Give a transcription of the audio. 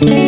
Bye.